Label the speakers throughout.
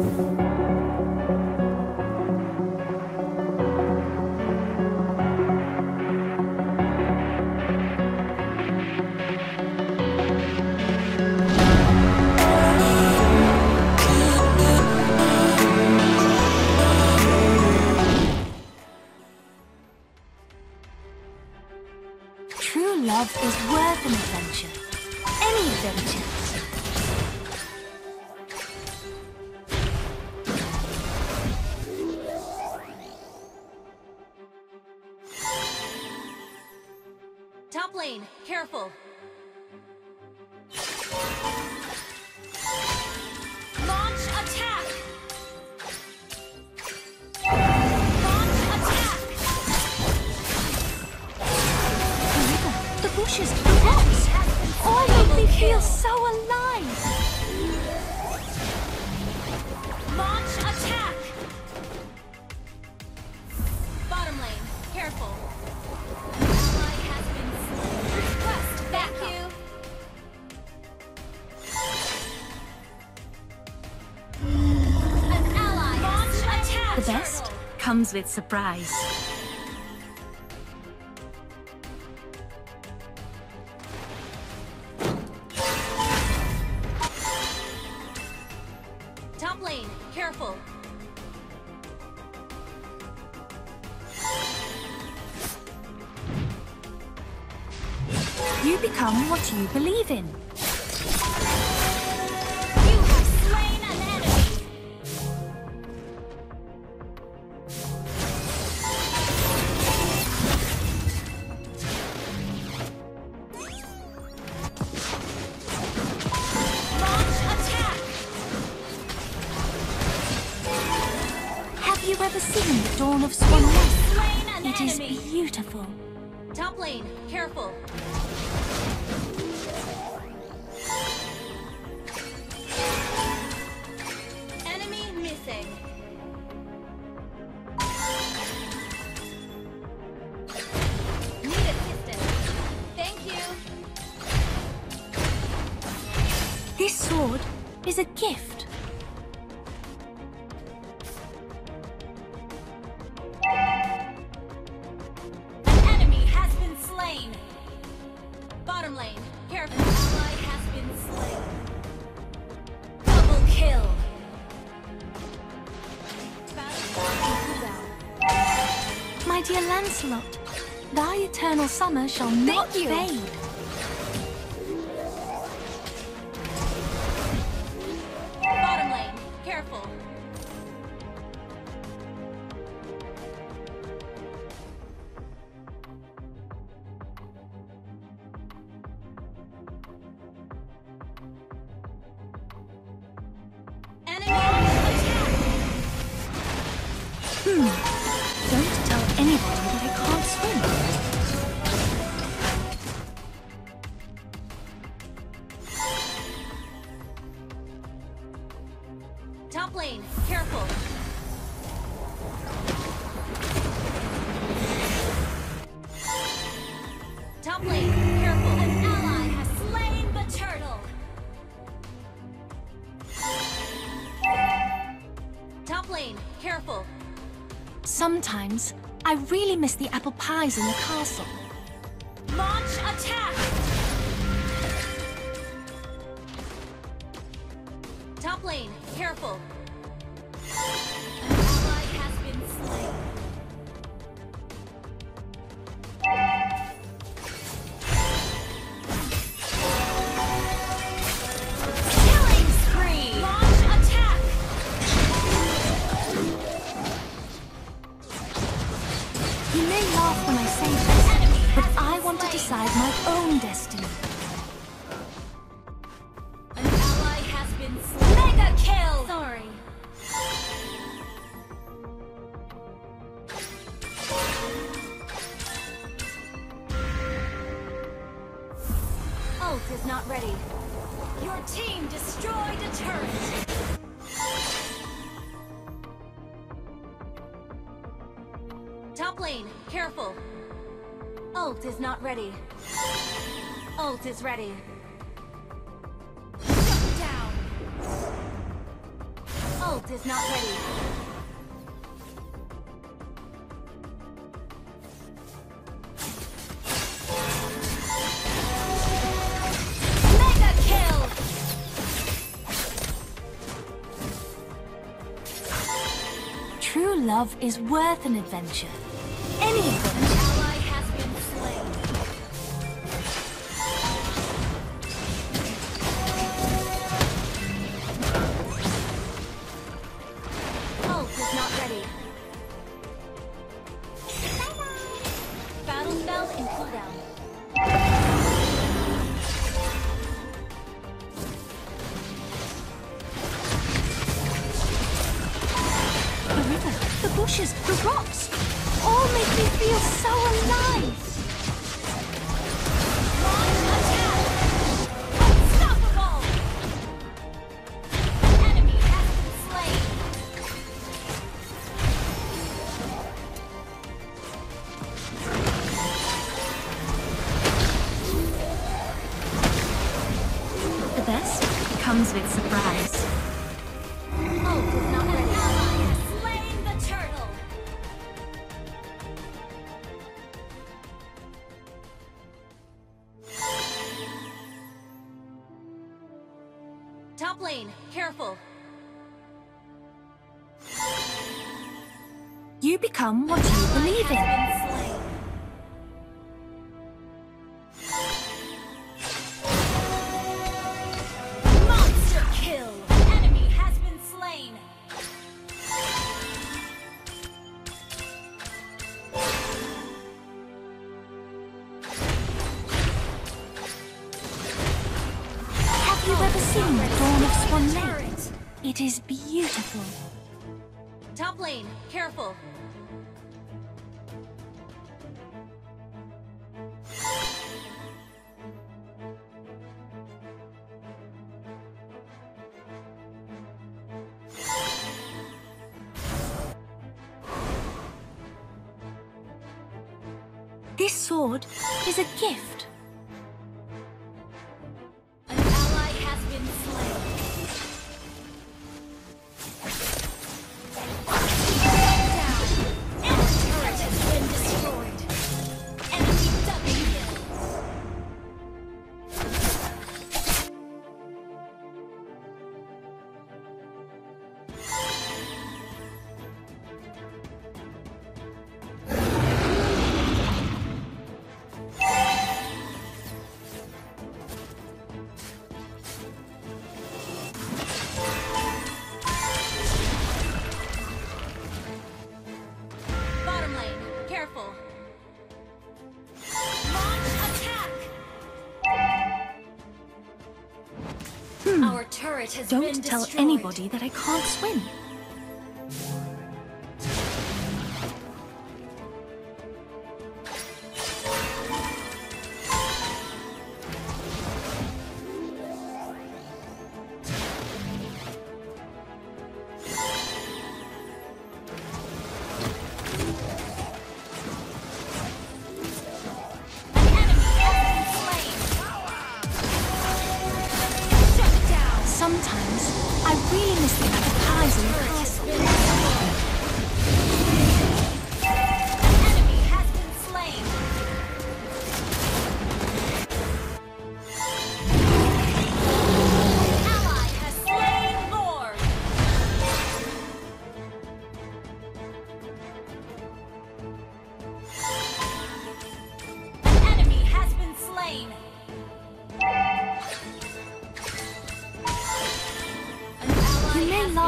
Speaker 1: True
Speaker 2: Top lane, careful.
Speaker 1: Comes with surprise.
Speaker 2: Top lane, careful.
Speaker 1: You become what you believe in. Ever seen the dawn of Swan Lake?
Speaker 2: Slain an
Speaker 1: It is beautiful.
Speaker 2: Top lane, careful.
Speaker 1: Lancelot, thy eternal summer shall not
Speaker 2: you.
Speaker 1: fade.
Speaker 2: Bottom lane, careful. Enemy attack! Hmm.
Speaker 1: Don't tell anybody
Speaker 2: Top lane, careful. Top lane, careful. An ally has slain the turtle. Top lane, careful.
Speaker 1: Sometimes I really miss the apple pies in the castle.
Speaker 2: not ready. Your team destroyed a turret! Top lane, careful! Ult is not ready. Ult is ready. Shut down!
Speaker 1: Ult is not ready.
Speaker 2: love is worth an adventure. with surprise.
Speaker 1: Top lane, careful.
Speaker 2: You become what you believe in.
Speaker 1: Top lane, careful.
Speaker 2: This sword is a gift. Don't tell
Speaker 1: destroyed.
Speaker 2: anybody that I can't swim.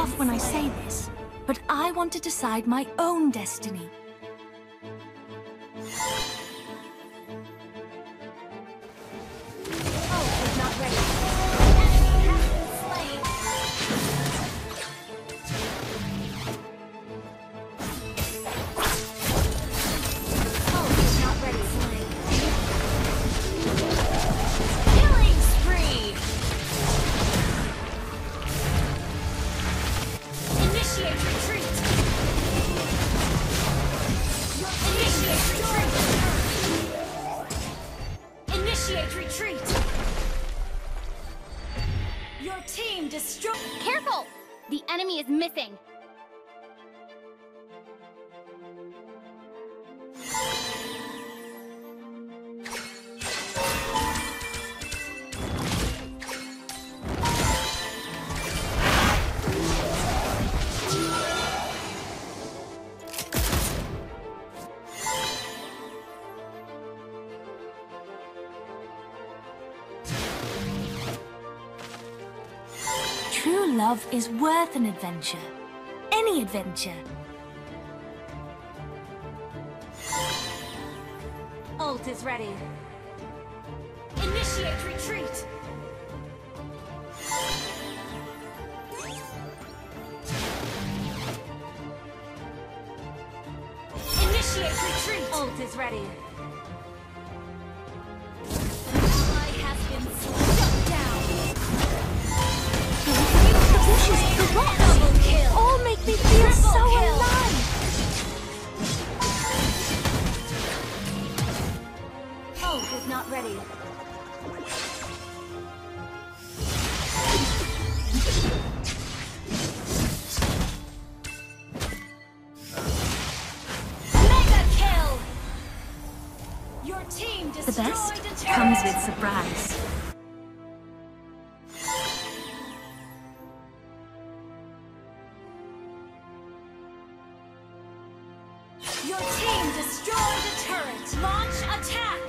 Speaker 2: laugh when I say this, but I want to decide my own destiny.
Speaker 1: Love is worth an adventure. Any adventure.
Speaker 2: Ult is ready. Initiate retreat. Initiate retreat. Ult is ready. Destroyed
Speaker 1: best comes with surprise.
Speaker 2: Your team destroyed a turret. Launch attack.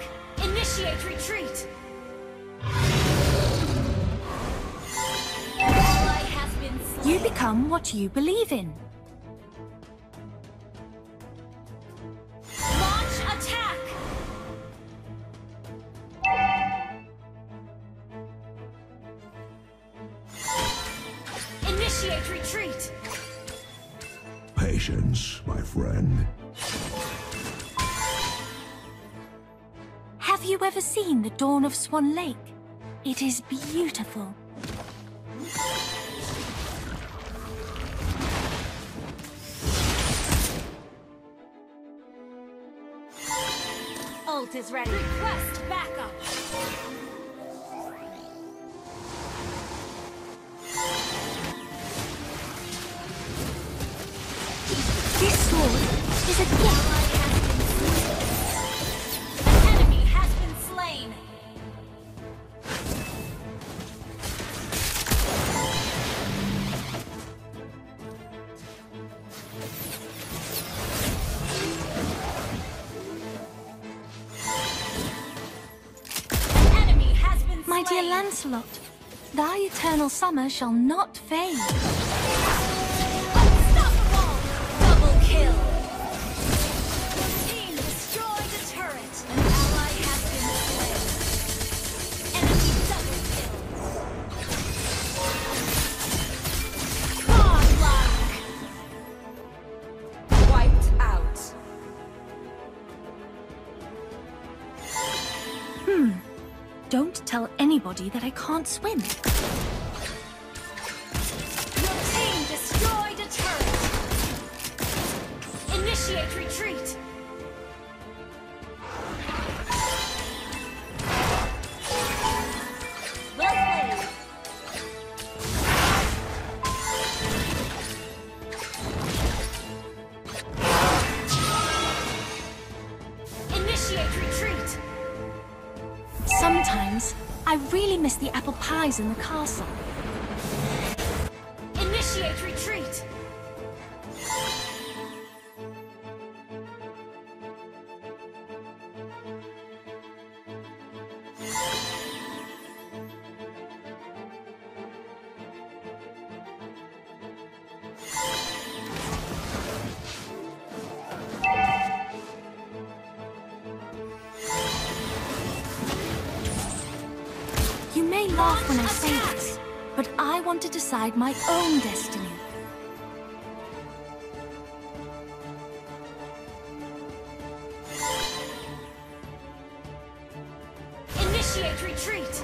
Speaker 2: Initiate retreat. Ally has been slain.
Speaker 1: You become what you believe in.
Speaker 2: Launch attack. Initiate retreat.
Speaker 3: Patience, my friend.
Speaker 1: Have you ever seen the dawn of Swan Lake? It is beautiful.
Speaker 2: Ult is ready. Request backup.
Speaker 1: Thy eternal summer shall not fade. Anybody that I can't swim.
Speaker 2: Your team destroyed a turret. Initiate retreat.
Speaker 1: Pies in the castle. Laugh when I say this, but I want to decide my own destiny.
Speaker 2: Initiate retreat.